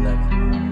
511.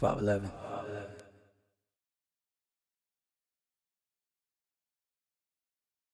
511.